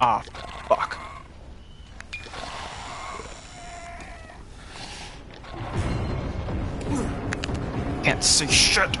Ah, fuck. Can't see shit.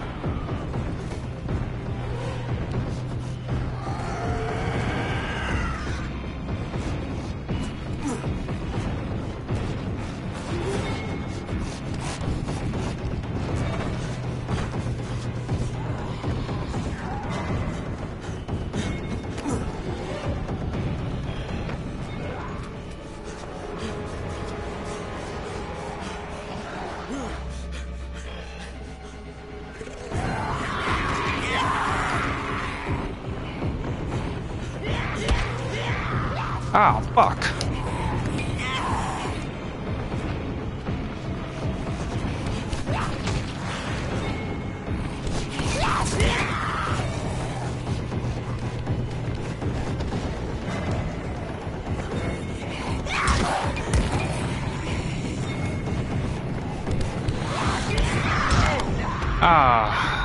Ah, fuck. Ah.